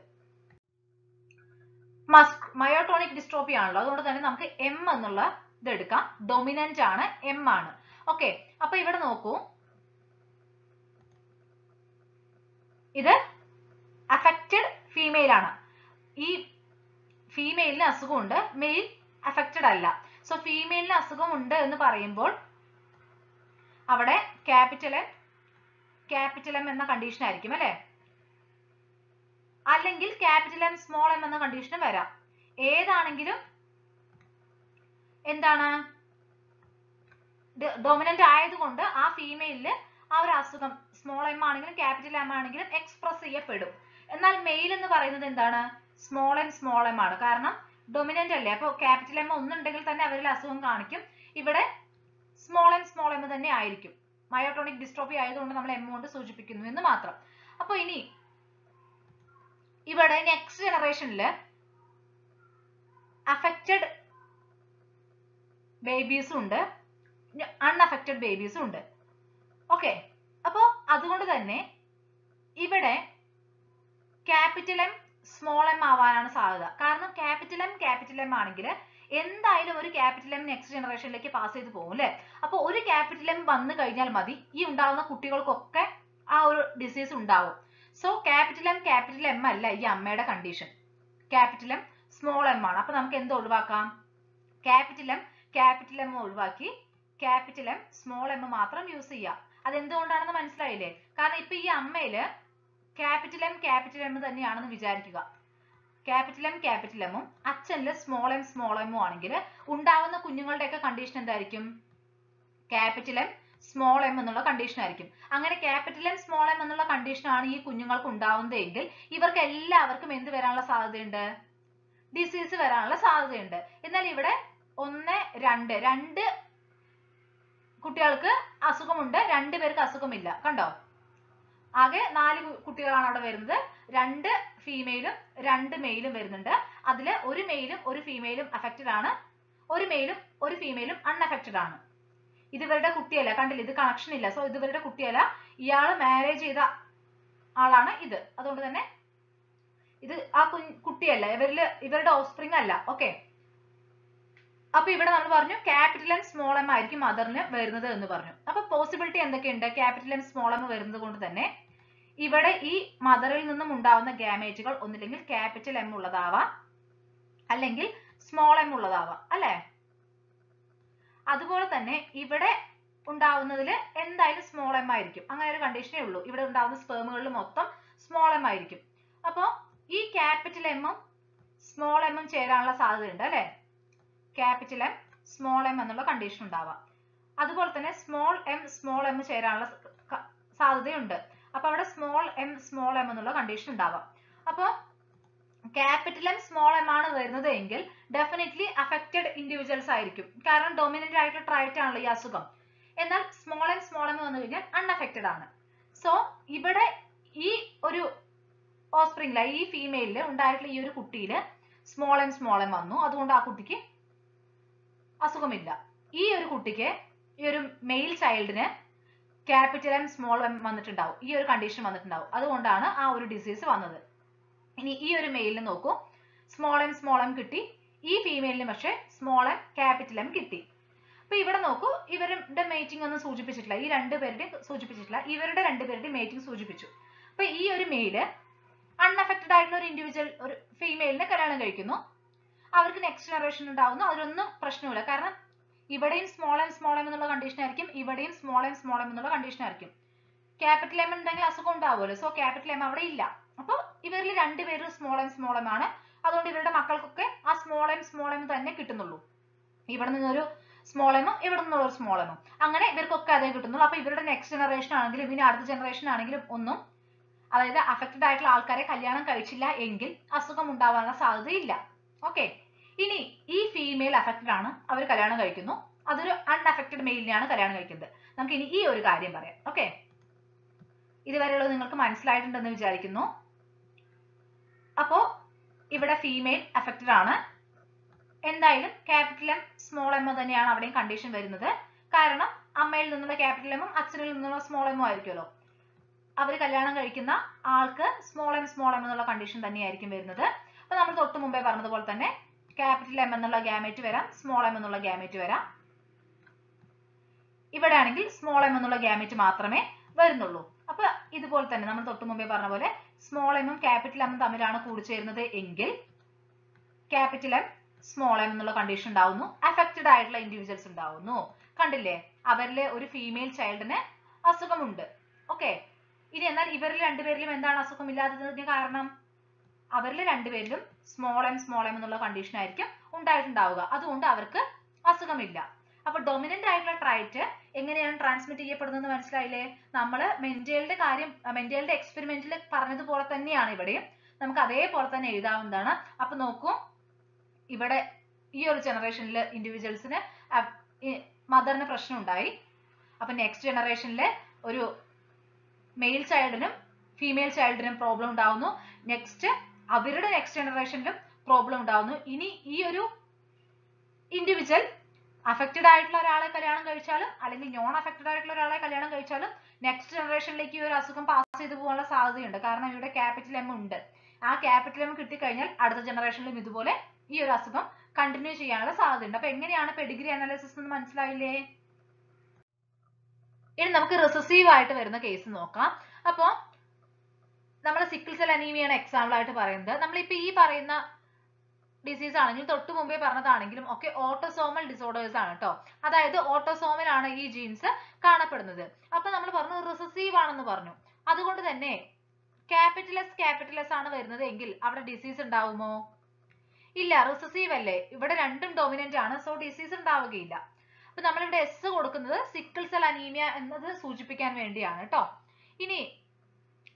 മസ്ക് മയോട്ടോണിക് ഡിസ്ട്രോപ്പി ആണല്ലോ. അതുകൊണ്ട് തന്നെ നമുക്ക് എം എന്നുള്ള ഇത് എടുക്കാം. ഡൊമിനന്റ് ആണ് എം ആണ്. ഓക്കെ അപ്പൊ ഇവിടെ നോക്കൂ. ഇത് അഫക്റ്റഡ് ഫീമെയിൽ ആണ്. ഈ ഫീമെയിലിന് അസുഖമുണ്ട്. മെയിൽ അഫക്റ്റഡ് അല്ല. സോ ഫീമെയിലിന് അസുഖമുണ്ട് എന്ന് പറയുമ്പോൾ അവിടെ ക്യാപിറ്റൽ എം ക്യാപിറ്റൽ എം എന്ന കണ്ടീഷൻ ആയിരിക്കും അല്ലെ? അല്ലെങ്കിൽ ക്യാപിറ്റൽ എം സ്മോൾ എം എന്ന കണ്ടീഷനും വരാം. ഏതാണെങ്കിലും എന്താണ്? ഡൊമിനന്റ് ആയതുകൊണ്ട് ആ ഫീമെയിലിൽ ആ ഒരു അസുഖം സ്മോൾ എം ആണെങ്കിലും ക്യാപിറ്റൽ എം ആണെങ്കിലും എക്സ്പ്രസ് ചെയ്യപ്പെടും. എന്നാൽ മെയിൽ എന്ന് പറയുന്നത് എന്താണ്? സ്മോൾ എം സ്മോൾ എം ആണ്. കാരണം ഡൊമിനന്റ് അല്ലേ? അപ്പൊ ക്യാപിറ്റൽ എം ഒന്നുണ്ടെങ്കിൽ തന്നെ അവരിൽ അസുഖം കാണിക്കും. ഇവിടെ സ്മോൾ എം സ്മോൾ എം തന്നെ ആയിരിക്കും. മയോട്ടോണിക് ഡിസ്ട്രോഫി ആയതുകൊണ്ട് നമ്മൾ എം കൊണ്ട് സൂചിപ്പിക്കുന്നു എന്ന് മാത്രം. അപ്പൊ ഇനി ഇവിടെ നെക്സ്റ്റ് ജനറേഷനിൽ അഫക്റ്റഡ് ബേബീസും ഉണ്ട്. അൺഅഫക്റ്റഡ് ബേബീസും ഉണ്ട്. ഓക്കെ അപ്പോ അതുകൊണ്ട് തന്നെ ഇവിടെ ക്യാപിറ്റൽ എം സ്മോൾ എം ആവാനാണ് സാധ്യത. കാരണം ക്യാപിറ്റൽ എം ക്യാപിറ്റൽ എം ആണെങ്കിൽ എന്തായാലും ഒരു ക്യാപിറ്റൽ എം നെക്സ്റ്റ് ജനറേഷനിലേക്ക് പാസ് ചെയ്ത് പോകും അല്ലെ അപ്പൊ ഒരു ക്യാപിറ്റൽ എം വന്നു കഴിഞ്ഞാൽ മതി. ഈ ഉണ്ടാവുന്ന കുട്ടികൾക്കൊക്കെ ആ ഒരു ഡിസീസ് ഉണ്ടാവും. So capital M capital M അല്ല ഈ അമ്മയുടെ condition capital M small M ആണ്. അപ്പൊ നമുക്ക് എന്ത് ഒഴിവാക്കാം? ക്യാപിറ്റൽ എം ക്യാപിറ്റൽ എം ഒഴിവാക്കി ക്യാപിറ്റൽ എം സ്മോൾ എം മാത്രം യൂസ് ചെയ്യാം. അതെന്തുകൊണ്ടാണെന്ന് മനസ്സിലായില്ലേ? കാരണം ഇപ്പൊ ഈ അമ്മയിൽ ക്യാപിറ്റൽ എം ക്യാപിറ്റൽ എം തന്നെയാണെന്ന് വിചാരിക്കുക. ക്യാപിറ്റൽ എം ക്യാപിറ്റൽ എമ്മും അച്ഛനിൽ സ്മോൾ എം സ്മോൾ എമ്മും ആണെങ്കിൽ ഉണ്ടാവുന്ന കുഞ്ഞുങ്ങളുടെ ഒക്കെ കണ്ടീഷൻ എന്തായിരിക്കും? ക്യാപിറ്റൽ എം സ്മോൾ എം എന്നുള്ള കണ്ടീഷൻ ആയിരിക്കും. അങ്ങനെ ക്യാപിറ്റൽ എം സ്മോൾ എം എന്നുള്ള കണ്ടീഷൻ ആണ് ഈ കുഞ്ഞുങ്ങൾക്ക് ഉണ്ടാവുന്നത് എങ്കിൽ ഇവർക്ക് എല്ലാവർക്കും എന്ത് വരാനുള്ള സാധ്യതയുണ്ട്? ഡിസീസ് വരാനുള്ള സാധ്യതയുണ്ട്. എന്നാൽ ഇവിടെ ഒന്ന് രണ്ട് രണ്ട് കുട്ടികൾക്ക് അസുഖമുണ്ട് രണ്ട് പേർക്ക് അസുഖമില്ല. കണ്ടോ? ആകെ നാല് കുട്ടികളാണ് അവിടെ വരുന്നത്. രണ്ട് ഫീമെയിലും രണ്ട് മെയിലും വരുന്നുണ്ട്. അതിൽ ഒരു മെയിലും ഒരു ഫീമെയിലും അഫക്റ്റഡ് ആണ്. ഒരു മെയിലും ഒരു ഫീമെയിലും അൺഅഫക്റ്റഡ് ആണ്. ഇത് ഇവരുടെ കുട്ടിയല്ല. കണ്ടില്ല? ഇത് കണക്ഷൻ ഇല്ല. സോ ഇത് ഇവരുടെ കുട്ടിയല്ല. ഇയാൾ മാരേജ് ചെയ്ത ആളാണ് ഇത്. അതുകൊണ്ട് തന്നെ ഇത് ആ കുട്ടിയല്ല. ഇവരിൽ ഇവരുടെ ഓഫ്സ്പ്രിങ് അല്ല. ഓക്കെ അപ്പൊ ഇവിടെ നമ്മൾ പറഞ്ഞു ക്യാപിറ്റൽ ആൻഡ് സ്മോൾ എം ആയിരിക്കും മദറിന് വരുന്നത് എന്ന് പറഞ്ഞു. അപ്പൊ പോസിബിലിറ്റി എന്തൊക്കെയുണ്ട്? ക്യാപിറ്റൽ ആൻഡ് സ്മോൾ എം വരുന്നത് കൊണ്ട് തന്നെ ഇവിടെ ഈ മദറിൽ നിന്നും ഉണ്ടാവുന്ന ഗാമേറ്റുകൾ ഒന്നില്ലെങ്കിൽ ക്യാപിറ്റൽ എം ഉള്ളതാവാം. അല്ലെങ്കിൽ സ്മോൾ എം ഉള്ളതാവാം അല്ലെ? അതുപോലെ തന്നെ ഇവിടെ ഉണ്ടാവുന്നതിൽ എന്തായാലും സ്മോൾ എം ആയിരിക്കും. അങ്ങനെ ഒരു കണ്ടീഷനേ ഉള്ളൂ. ഇവിടെ ഉണ്ടാവുന്ന സ്പേമുകളിൽ മൊത്തം സ്മോൾ എം ആയിരിക്കും. അപ്പോ ഈ ക്യാപിറ്റൽ എമ്മും സ്മോൾ എമ്മും ചേരാനുള്ള സാധ്യതയുണ്ട് അല്ലെ? ക്യാപിറ്റൽ എം സ്മോൾ എം എന്നുള്ള കണ്ടീഷൻ ഉണ്ടാവാം. അതുപോലെ തന്നെ സ്മോൾ എം സ്മോൾ എം ചേരാനുള്ള സാധ്യതയുണ്ട്. അപ്പൊ അവിടെ സ്മോൾ എം സ്മോൾ എം എന്നുള്ള കണ്ടീഷൻ ഉണ്ടാവാം. അപ്പൊ ക്യാപിറ്റൽ എം സ്മോൾ എം ആണ് വരുന്നത് എങ്കിൽ ഡെഫിനറ്റ്ലി അഫക്റ്റഡ് ഇൻഡിവിജ്വൽസ് ആയിരിക്കും. കാരണം ഡൊമിനന്റ് ആയിട്ട് ട്രൈറ്റ് ആണല്ലോ ഈ അസുഖം. എന്നാൽ സ്മോൾ എം സ്മോൾ എം വന്നു കഴിഞ്ഞാൽ അൺഅഫക്റ്റഡ് ആണ്. സോ ഇവിടെ ഈ ഒരു ഓസ്പ്രിംഗില ഈ ഫീമെയിലിൽ ഉണ്ടായിട്ടുള്ള ഈ ഒരു കുട്ടിയിൽ സ്മോൾ എം സ്മോൾ എം വന്നു. അതുകൊണ്ട് ആ കുട്ടിക്ക് അസുഖമില്ല. ഈ ഒരു കുട്ടിക്ക് ഈ ഒരു മെയിൽ ചൈൽഡിന് ക്യാപിറ്റൽ എം സ്മോൾ എം വന്നിട്ടുണ്ടാവും. ഈ ഒരു കണ്ടീഷൻ വന്നിട്ടുണ്ടാവും. അതുകൊണ്ടാണ് ആ ഒരു ഡിസീസ് വന്നത്. ഇനി ഈ ഒരു മെയിലിന് നോക്കൂ. സ്മോൾ എം സ്മോൾ എം കിട്ടി. ഈ ഫീമെയിലിന് പക്ഷേ സ്മോൾ എം ക്യാപിറ്റൽ എം കിട്ടി. അപ്പൊ ഇവിടെ നോക്കൂ ഇവരുടെ മേറ്റിംഗ് ഒന്നും സൂചിപ്പിച്ചിട്ടില്ല. ഈ രണ്ട് പേരുടെ സൂചിപ്പിച്ചിട്ടില്ല. ഇവരുടെ രണ്ടുപേരുടെയും മേറ്റിംഗ് സൂചിപ്പിച്ചു. അപ്പൊ ഈ ഒരു മെയിൽ അൺഅഫക്റ്റഡ് ആയിട്ടുള്ള ഒരു ഇൻഡിവിജ്വൽ ഒരു ഫീമെയിലിനെ കല്യാണം കഴിക്കുന്നു. അവർക്ക് നെക്സ്റ്റ് ജനറേഷൻ ഉണ്ടാവുന്നു. അതിലൊന്നും പ്രശ്നമില്ല. കാരണം ഇവിടെയും സ്മോൾ എം സ്മോൾ എം എന്നുള്ള കണ്ടീഷൻ ആയിരിക്കും. ഇവിടെയും സ്മോൾ എം സ്മോൾ എം എന്നുള്ള കണ്ടീഷൻ ആയിരിക്കും. ക്യാപിറ്റൽ എം ഉണ്ടെങ്കിൽ അസുഖം ഉണ്ടാവുമല്ലോ. സോ ക്യാപിറ്റൽ എം അവിടെ ഇല്ല. അപ്പൊ ഇവരിൽ രണ്ടുപേരും സ്മോൾ എം സ്മോൾ എം ആണ്. അതുകൊണ്ട് ഇവരുടെ മക്കൾക്കൊക്കെ ആ സ്മോൾ എം സ്മോൾ എം തന്നെ കിട്ടുന്നുള്ളൂ. ഇവിടെ നിന്നൊരു സ്മോൾ എമ്മും ഇവിടെ നിന്നുള്ള ഒരു സ്മോൾ എമ്മും അങ്ങനെ ഇവർക്കൊക്കെ അതേ കിട്ടുന്നുള്ളൂ. അപ്പൊ ഇവരുടെ നെക്സ്റ്റ് ജനറേഷൻ ആണെങ്കിലും ഇനി അടുത്ത ജനറേഷൻ ആണെങ്കിലും ഒന്നും അതായത് അഫക്റ്റഡ് ആയിട്ടുള്ള ആൾക്കാരെ കല്യാണം കഴിച്ചില്ല എങ്കിൽ അസുഖം ഉണ്ടാവാനുള്ള സാധ്യതയില്ല. ഓക്കെ ഇനി ഈ ഫീമെയിൽ അഫക്റ്റഡ് ആണ് അവർ കല്യാണം കഴിക്കുന്നു. അതൊരു അൺഅഫക്റ്റഡ് മെയിലിനെയാണ് കല്യാണം കഴിക്കുന്നത്. നമുക്ക് ഇനി ഈ ഒരു കാര്യം പറയാം. ഓക്കെ ഇതുവരെയുള്ളത് നിങ്ങൾക്ക് മനസ്സിലായിട്ടുണ്ടെന്ന് വിചാരിക്കുന്നു. അപ്പോ ഇവിടെ ഫീമെയിൽ അഫക്റ്റഡ് ആണ്. എന്തായാലും ക്യാപിറ്റൽ എം സ്മോൾ എം തന്നെയാണ് അവിടെയും കണ്ടീഷൻ വരുന്നത്. കാരണം അമ്മയിൽ നിന്നുള്ള ക്യാപിറ്റൽ എമ്മും അച്ഛനിൽ നിന്നുള്ള സ്മോൾ എമ്മും ആയിരിക്കുമല്ലോ. അവർ കല്യാണം കഴിക്കുന്ന ആൾക്ക് സ്മോൾ എം സ്മോൾ എം എന്നുള്ള കണ്ടീഷൻ തന്നെയായിരിക്കും വരുന്നത്. അപ്പൊ നമ്മൾ തൊട്ട് മുമ്പേ പറഞ്ഞതുപോലെ തന്നെ ക്യാപിറ്റൽ എം എന്നുള്ള ഗ്യാമേറ്റ് വരാം സ്മോൾ എം എന്നുള്ള ഗ്യാമേറ്റ് വരാം. ഇവിടെ ആണെങ്കിൽ സ്മോൾ എം എന്നുള്ള ഗ്യാമേറ്റ് മാത്രമേ വരുന്നുള്ളൂ. അപ്പൊ ഇതുപോലെ തന്നെ നമ്മൾ തൊട്ട് മുമ്പേ പറഞ്ഞ പോലെ സ്മോൾ എമ്മും ക്യാപിറ്റൽ എമ്മും തമ്മിലാണ് കൂടിച്ചേരുന്നത് എങ്കിൽ ക്യാപിറ്റൽ എം സ്മോൾ എം എന്നുള്ള കണ്ടീഷൻ ഉണ്ടാവുന്നു. അഫക്റ്റഡ് ആയിട്ടുള്ള ഇൻഡിവിജ്വൽസ് ഉണ്ടാവുന്നു. കണ്ടില്ലേ? അവരിലെ ഒരു ഫീമെയിൽ ചൈൽഡിന് അസുഖമുണ്ട്. ഓക്കെ ഇനി എന്നാൽ ഇവരിൽ രണ്ടുപേരിലും എന്താണ് അസുഖം ഇല്ലാത്തതിന് കാരണം? അവരിൽ രണ്ടുപേരിലും സ്മോൾ എം സ്മോൾ എം എന്നുള്ള കണ്ടീഷൻ ആയിരിക്കും ഉണ്ടായിട്ടുണ്ടാവുക. അതുകൊണ്ട് അവർക്ക് അസുഖമില്ല. അപ്പൊ ഡൊമിനന്റ് ആയിട്ടുള്ള ട്രൈറ്റ് എങ്ങനെയാണ് ട്രാൻസ്മിറ്റ് ചെയ്യപ്പെടുന്നത് മനസ്സിലായില്ലേ? നമ്മൾ മെന്റലിന്റെ കാര്യം മെന്റലിന്റെ എക്സ്പെരിമെന്റിൽ പറഞ്ഞതുപോലെ തന്നെയാണ് ഇവിടെയും. നമുക്ക് അതേപോലെ തന്നെ എഴുതാവുന്നതാണ്. അപ്പൊ നോക്കൂ. ഇവിടെ ഈ ഒരു ജനറേഷനിൽ ഇൻഡിവിജ്വൽസിന് മദറിന് പ്രശ്നം ഉണ്ടായി. അപ്പൊ നെക്സ്റ്റ് ജനറേഷനിലെ ഒരു മെയിൽ ചൈൽഡിനും ഫീമെയിൽ ചൈൽഡിനും പ്രോബ്ലം ഉണ്ടാവുന്നു. നെക്സ്റ്റ് അവരുടെ നെക്സ്റ്റ് ജനറേഷനിലും പ്രോബ്ലം ഉണ്ടാവുന്നു. ഇനി ഈ ഒരു ഇൻഡിവിജ്വൽ അഫക്റ്റഡ് ആയിട്ടുള്ള ഒരാളെ കല്യാണം കഴിച്ചാലും അല്ലെങ്കിൽ നോൺ അഫക്റ്റഡ് ആയിട്ടുള്ള ഒരാളെ കല്യാണം കഴിച്ചാലും നെക്സ്റ്റ് ജനറേഷനിലേക്ക് ഈ ഒരു അസുഖം പാസ് ചെയ്തു പോകാനുള്ള സാധ്യതയുണ്ട്. കാരണം ഇവിടെ ക്യാപിറ്റൽ എം ഉണ്ട്. ആ ക്യാപിറ്റൽ എം കിട്ടിക്കഴിഞ്ഞാൽ അടുത്ത ജനറേഷനിലും ഇതുപോലെ ഈ ഒരു അസുഖം കണ്ടിന്യൂ ചെയ്യാനുള്ള സാധ്യതയുണ്ട്. അപ്പൊ എങ്ങനെയാണ് പെഡിഗ്രി അനാലിസിസ് എന്ന് മനസ്സിലായില്ലേ? ഇനി നമുക്ക് റിസസീവ് ആയിട്ട് വരുന്ന കേസ് നോക്കാം. അപ്പോ നമ്മൾ സിക്കിൾ സെൽ അനീമിയാണ് എക്സാമ്പിൾ ആയിട്ട് പറയുന്നത്. നമ്മളിപ്പോൾ ഈ പറയുന്ന ഡിസീസ് ആണെങ്കിലും തൊട്ട് മുമ്പേ പറഞ്ഞതാണെങ്കിലും ഒക്കെ ഓട്ടോസോമൽ ഡിസോർഡേഴ്സ് ആണ് കേട്ടോ അതായത് ഓട്ടോസോമൽ ആണ് ഈ ജീൻസ് കാണപ്പെടുന്നത്. അപ്പൊ നമ്മൾ പറഞ്ഞു റിസസീവ് ആണെന്ന് പറഞ്ഞു. അതുകൊണ്ട് തന്നെ ക്യാപിറ്റലസ് ക്യാപിറ്റലസ് ആണ് വരുന്നത് എങ്കിൽ അവിടെ ഡിസീസ് ഉണ്ടാവുമോ? ഇല്ല റിസസീവ് അല്ലേ? ഇവിടെ രണ്ടും ഡോമിനന്റ് ആണ് സോ ഡിസീസ് ഉണ്ടാവുകയില്ല. അപ്പൊ നമ്മളിവിടെ എസ് കൊടുക്കുന്നത് സിക്കിൾ സെൽ അനീമിയ എന്നത് സൂചിപ്പിക്കാൻ വേണ്ടിയാണ് കേട്ടോ ഇനി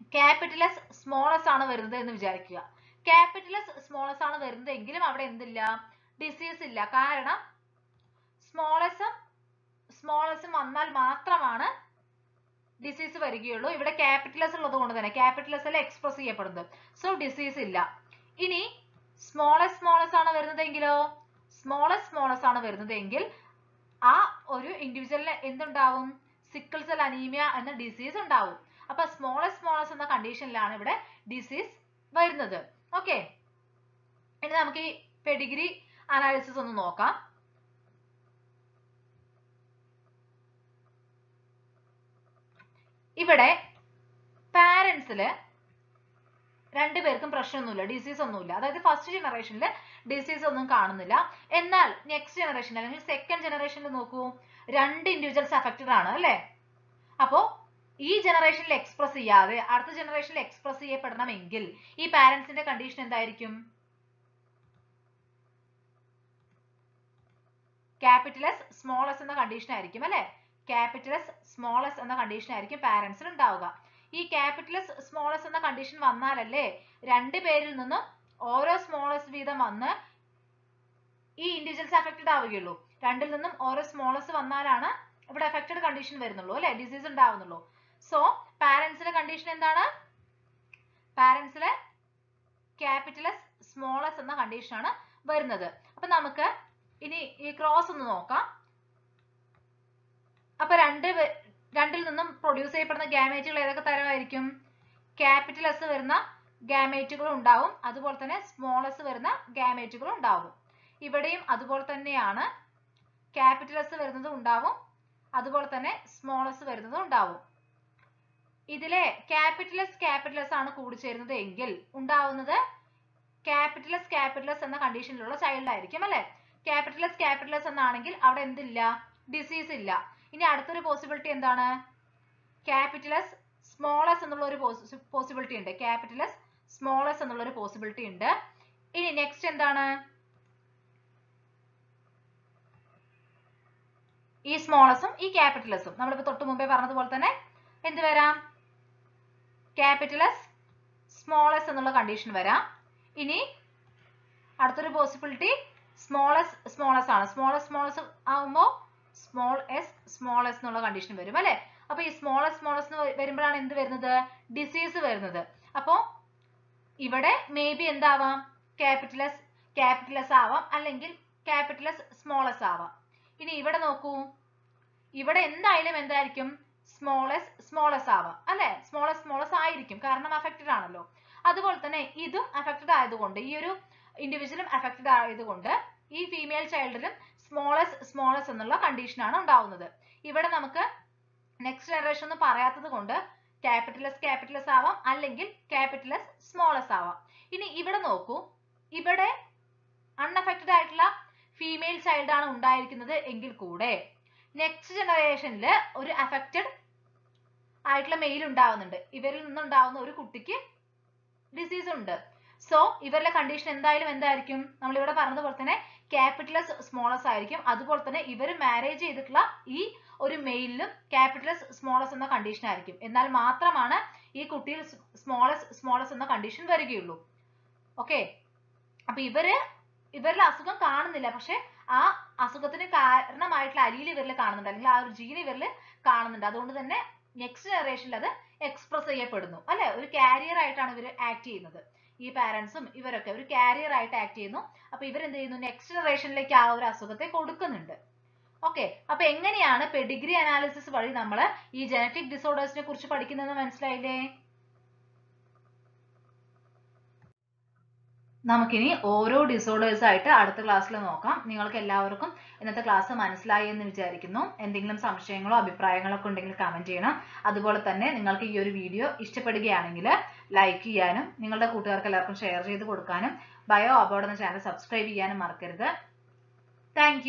ക്യാപിറ്റലസ് സ്മോളസ് ആണ് വരുന്നത് എന്ന് വിചാരിക്കുക. ക്യാപിറ്റലസ് സ്മോളസ് ആണ് വരുന്നത് എങ്കിലും അവിടെ എന്തില്ല? ഡിസീസ് ഇല്ല. കാരണം സ്മോളസും സ്മോളസും വന്നാൽ മാത്രമാണ് ഡിസീസ് വരികയുള്ളൂ. ഇവിടെ ക്യാപിറ്റലസ് ഉള്ളത് കൊണ്ട് തന്നെ. ക്യാപിറ്റലസിൽ എക്സ്പ്രസ് ചെയ്യപ്പെടുന്നത്. സോ ഡിസീസ് ഇല്ല. ഇനി സ്മോളസ് സ്മോളസ് ആണ് വരുന്നതെങ്കിലോ? സ്മോളസ് സ്മോളസ് ആണ് വരുന്നതെങ്കിൽ ആ ഒരു ഇൻഡിവിജ്വലിന് എന്തുണ്ടാവും? സിക്കിൾ സെൽ അനീമിയ എന്ന ഡിസീസ് ഉണ്ടാവും. അപ്പൊ സ്മോളസ്റ്റ് സ്മോളസ് എന്ന കണ്ടീഷനിലാണ് ഇവിടെ ഡിസീസ് വരുന്നത്. ഓക്കെ ഇനി നമുക്ക് ഈ പെഡിഗ്രി അനാലിസിസ് ഒന്ന് നോക്കാം. ഇവിടെ പാരൻസിൽ രണ്ടുപേർക്കും പ്രശ്നമൊന്നുമില്ല ഡിസീസ് ഒന്നുമില്ല. അതായത് ഫസ്റ്റ് ജനറേഷനിൽ ഡിസീസ് ഒന്നും കാണുന്നില്ല. എന്നാൽ നെക്സ്റ്റ് ജനറേഷൻ അല്ലെങ്കിൽ സെക്കൻഡ് ജനറേഷനിൽ നോക്കൂ രണ്ട് ഇൻഡിവിജ്വൽസ് അഫക്റ്റഡ് ആണ് അല്ലേ? അപ്പോ ഈ ജനറേഷനിൽ എക്സ്പ്രസ് ചെയ്യാതെ അടുത്ത ജനറേഷനിൽ എക്സ്പ്രസ് ചെയ്യപ്പെടണമെങ്കിൽ ഈ പാരൻസിന്റെ കണ്ടീഷൻ എന്തായിരിക്കും? ക്യാപിറ്റലസ് സ്മോളസ് എന്ന കണ്ടീഷൻ ആയിരിക്കും അല്ലെ? ക്യാപിറ്റലസ് സ്മോളസ് എന്ന കണ്ടീഷൻ ആയിരിക്കും പാരൻസിൽ ഉണ്ടാവുക. ഈ ക്യാപിറ്റലസ് സ്മോളസ് എന്ന കണ്ടീഷൻ വന്നാലല്ലേ രണ്ട് പേരിൽ നിന്നും ഓരോ സ്മോളസ് വീതം വന്ന് ഈ ഇൻഡിവിജ്വൽസ് അഫക്റ്റഡ് ആവുകയുള്ളൂ. രണ്ടിൽ നിന്നും ഓരോ സ്മോളസ് വന്നാലാണ് ഇവിടെ അഫക്റ്റഡ് കണ്ടീഷൻ വരുന്നുള്ളൂ അല്ലെ? ഡിസീസ് ഉണ്ടാവുന്നുള്ളൂ. സോ പാരൻസിലെ കണ്ടീഷൻ എന്താണ്? പാരൻസിലെ ക്യാപിറ്റലസ് സ്മോളസ് എന്ന കണ്ടീഷൻ ആണ് വരുന്നത്. അപ്പൊ നമുക്ക് ഇനി ഈ ക്രോസ് ഒന്ന് നോക്കാം. അപ്പൊ രണ്ട് രണ്ടിൽ നിന്നും പ്രൊഡ്യൂസ് ചെയ്യപ്പെടുന്ന ഗാമേറ്റുകൾ ഏതൊക്കെ തരമായിരിക്കും? ക്യാപിറ്റൽ എസ് വരുന്ന ഗാമേറ്റുകൾ ഉണ്ടാവും. അതുപോലെ തന്നെ സ്മോൾ എസ് വരുന്ന ഗാമേറ്റുകൾ ഉണ്ടാവും. ഇവിടെയും അതുപോലെ തന്നെയാണ് ക്യാപിറ്റൽ എസ് വരുന്നത് ഉണ്ടാവും. അതുപോലെ തന്നെ സ്മോൾ എസ് വരുന്നത് ഉണ്ടാവും. ഇതിലെ ക്യാപിറ്റലസ് ക്യാപിറ്റലസ് ആണ് കൂടിച്ചേരുന്നത് എങ്കിൽ ഉണ്ടാവുന്നത് ക്യാപിറ്റലസ് ക്യാപിറ്റലസ് എന്ന കണ്ടീഷനിലുള്ള ചൈൽഡ് ആയിരിക്കും അല്ലെ? ക്യാപിറ്റലസ് ക്യാപിറ്റലസ് എന്നാണെങ്കിൽ അവിടെ എന്തില്ല? ഡിസീസ് ഇല്ല. ഇനി അടുത്തൊരു പോസിബിലിറ്റി എന്താണ്? ക്യാപിറ്റലസ് സ്മോളസ് എന്നുള്ള ഒരു പോസിബിലിറ്റി ഉണ്ട്. ക്യാപിറ്റലസ് സ്മോളസ് എന്നുള്ള ഒരു പോസിബിലിറ്റി ഉണ്ട്. ഇനി നെക്സ്റ്റ് എന്താണ്? ഈ സ്മോളസും ഈ ക്യാപിറ്റലസും നമ്മളിപ്പോ തൊട്ടു മുമ്പേ പറഞ്ഞതുപോലെ തന്നെ എന്ത് വരാം? ക്യാപിറ്റലസ് സ്മോളസ് എന്നുള്ള കണ്ടീഷൻ വരാം. ഇനി അടുത്തൊരു പോസിബിലിറ്റി സ്മോളസ് സ്മോളസ് ആണ്. സ്മോളസ് സ്മോളസ് ആകുമ്പോൾ small S small S S എന്നുള്ള കണ്ടീഷൻ വരും അല്ലെ? അപ്പൊ ഈ സ്മോളസ് സ്മോളസ് വരുമ്പോഴാണ് എന്ത് വരുന്നത്? ഡിസീസ് വരുന്നത്. അപ്പോ ഇവിടെ മേ ബി എന്താവാം ക്യാപിറ്റലസ് ക്യാപിറ്റലസ് ആവാം. അല്ലെങ്കിൽ ക്യാപിറ്റലസ് സ്മോളസ് ആവാം. ഇനി ഇവിടെ നോക്കൂ. ഇവിടെ എന്തായാലും എന്തായിരിക്കും? സ്മോളസ് സ്മോളസ് ആവാം. അല്ലെ? സ്മോളസ് സ്മോളസ് ആയിരിക്കും. കാരണം അഫക്റ്റഡ് ആണല്ലോ. അതുപോലെ തന്നെ ഇതും അഫക്റ്റഡ് ആയതുകൊണ്ട് ഈ ഒരു ഇൻഡിവിജ്വലും അഫക്റ്റഡ് ആയതുകൊണ്ട് ഈ ഫീമെയിൽ ചൈൽഡിലും സ്മോളസ് സ്മോളസ് എന്നുള്ള കണ്ടീഷൻ ആണ് ഉണ്ടാവുന്നത്. ഇവിടെ നമുക്ക് നെക്സ്റ്റ് ജനറേഷൻ എന്ന് പറയാത്തത് കൊണ്ട് ക്യാപിറ്റലസ് ക്യാപിറ്റലസ് ആവാം. അല്ലെങ്കിൽ ക്യാപിറ്റലസ് സ്മോളസ് ആവാം. ഇനി ഇവിടെ നോക്കൂ. ഇവിടെ അൺഅഫക്റ്റഡ് ആയിട്ടുള്ള ഫീമെയിൽ ചൈൽഡ് ആണ് ഉണ്ടായിരിക്കുന്നത് എങ്കിൽ കൂടെ നെക്സ്റ്റ് ജനറേഷനിൽ ഒരു അഫക്റ്റഡ് ആയിട്ടുള്ള മെയിൽ ഉണ്ടാവുന്നുണ്ട്. ഇവരിൽ നിന്നുണ്ടാവുന്ന ഒരു കുട്ടിക്ക് ഡിസീസ് ഉണ്ട്. സോ ഇവരുടെ കണ്ടീഷൻ എന്തായാലും എന്തായിരിക്കും? നമ്മൾ ഇവിടെ പറഞ്ഞതുപോലെ തന്നെ ക്യാപിറ്റലസ് സ്മോളസ് ആയിരിക്കും. അതുപോലെ തന്നെ ഇവർ മാരേജ് ചെയ്തിട്ടുള്ള ഈ ഒരു മെയിലിലും ക്യാപിറ്റലസ് സ്മോളസ് എന്ന കണ്ടീഷൻ ആയിരിക്കും. എന്നാൽ മാത്രമാണ് ഈ കുട്ടിയിൽ സ്മോളസ് സ്മോളസ് എന്ന കണ്ടീഷൻ വരികയുള്ളൂ. ഓക്കെ അപ്പൊ ഇവർ ഇവരിൽ അസുഖം കാണുന്നില്ല. പക്ഷെ ആ അസുഖത്തിന് കാരണമായിട്ടുള്ള അലീൽ ഇവരിൽ കാണുന്നുണ്ട്. അല്ലെങ്കിൽ ആ ഒരു ജീൻ ഇവരിൽ കാണുന്നുണ്ട്. അതുകൊണ്ട് തന്നെ നെക്സ്റ്റ് ജനറേഷനിൽ അത് എക്സ്പ്രസ് ചെയ്യപ്പെടുന്നു. അല്ലെ? ഒരു കാരിയർ ആയിട്ടാണ് ഇവർ ആക്ട് ചെയ്യുന്നത്. ഈ പാരന്റ്സും ഇവരൊക്കെ ഒരു കാരിയർ ആയിട്ട് ആക്ട് ചെയ്യുന്നു. അപ്പൊ ഇവർ എന്ത് ചെയ്യുന്നു? നെക്സ്റ്റ് ജനറേഷനിലേക്ക് ആ ഒരു അസുഖത്തെ കൊടുക്കുന്നുണ്ട്. ഓക്കെ അപ്പൊ എങ്ങനെയാണ് പെഡിഗ്രി അനാലിസിസ് വഴി നമ്മൾ ഈ ജനറ്റിക് ഡിസോർഡേഴ്സിനെ കുറിച്ച് പഠിക്കുന്നതെന്ന് മനസ്സിലായില്ലേ? നമുക്കിനി ഓരോ ഡിസോർഡേഴ്സ് ആയിട്ട് അടുത്ത ക്ലാസ്സിൽ നോക്കാം. നിങ്ങൾക്ക് എല്ലാവർക്കും ഇന്നത്തെ ക്ലാസ് മനസ്സിലായി എന്ന് വിചാരിക്കുന്നു. എന്തെങ്കിലും സംശയങ്ങളോ അഭിപ്രായങ്ങളോ ഒക്കെ ഉണ്ടെങ്കിൽ കമന്റ് ചെയ്യണം. അതുപോലെ തന്നെ നിങ്ങൾക്ക് ഈ ഒരു വീഡിയോ ഇഷ്ടപ്പെടുകയാണെങ്കിൽ ലൈക്ക് ചെയ്യാനും നിങ്ങളുടെ കൂട്ടുകാർക്ക് എല്ലാവർക്കും ഷെയർ ചെയ്ത് കൊടുക്കാനും ബയോ അബോർഡ് എന്ന ചാനൽ സബ്സ്ക്രൈബ് ചെയ്യാനും മറക്കരുത്. താങ്ക്